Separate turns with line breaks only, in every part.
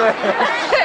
there.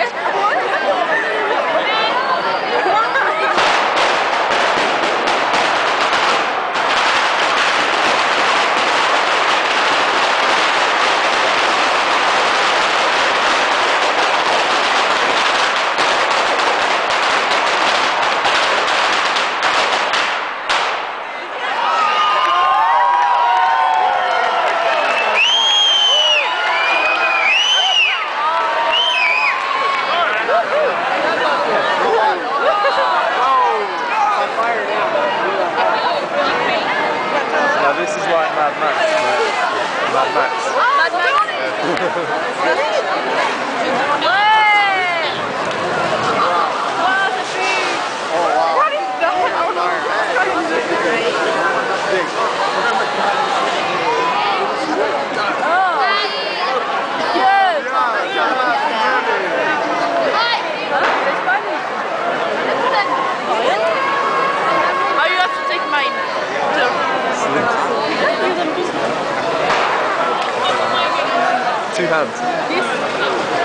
Now this is Max. Mad Max.
Mad Max. two hands.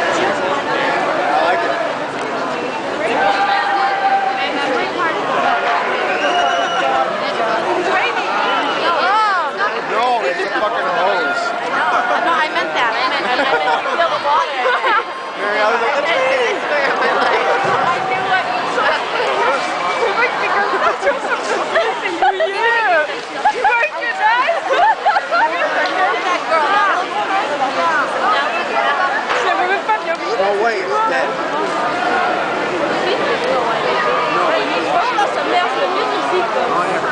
no way
it's. Oh,
yeah.